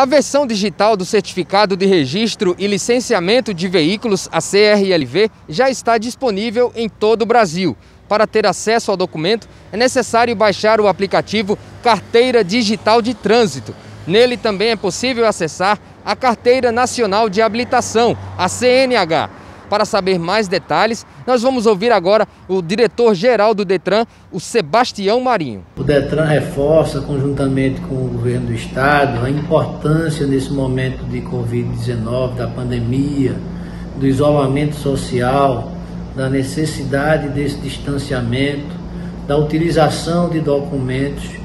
A versão digital do Certificado de Registro e Licenciamento de Veículos, a CRLV, já está disponível em todo o Brasil. Para ter acesso ao documento, é necessário baixar o aplicativo Carteira Digital de Trânsito. Nele também é possível acessar a Carteira Nacional de Habilitação, a CNH. Para saber mais detalhes, nós vamos ouvir agora o diretor-geral do Detran, o Sebastião Marinho. O Detran reforça, conjuntamente com o governo do estado, a importância nesse momento de Covid-19, da pandemia, do isolamento social, da necessidade desse distanciamento, da utilização de documentos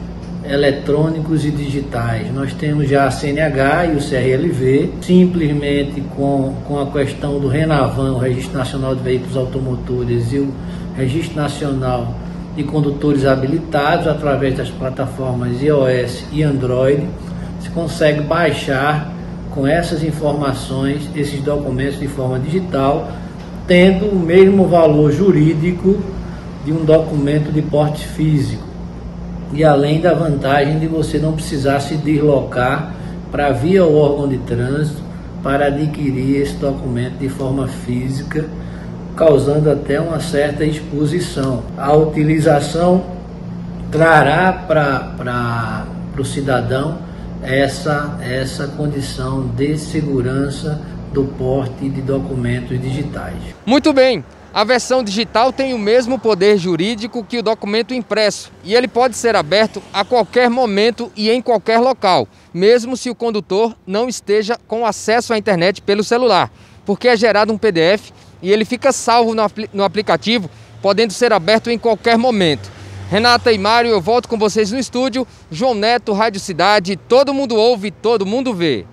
eletrônicos e digitais. Nós temos já a CNH e o CRLV, simplesmente com, com a questão do Renavan, o Registro Nacional de Veículos Automotores e o Registro Nacional de Condutores Habilitados, através das plataformas iOS e Android, se consegue baixar com essas informações esses documentos de forma digital, tendo o mesmo valor jurídico de um documento de porte físico e além da vantagem de você não precisar se deslocar para via o órgão de trânsito para adquirir esse documento de forma física, causando até uma certa exposição. A utilização trará para o cidadão essa, essa condição de segurança do porte de documentos digitais. Muito bem. A versão digital tem o mesmo poder jurídico que o documento impresso e ele pode ser aberto a qualquer momento e em qualquer local, mesmo se o condutor não esteja com acesso à internet pelo celular, porque é gerado um PDF e ele fica salvo no, apl no aplicativo, podendo ser aberto em qualquer momento. Renata e Mário, eu volto com vocês no estúdio. João Neto, Rádio Cidade, todo mundo ouve, todo mundo vê.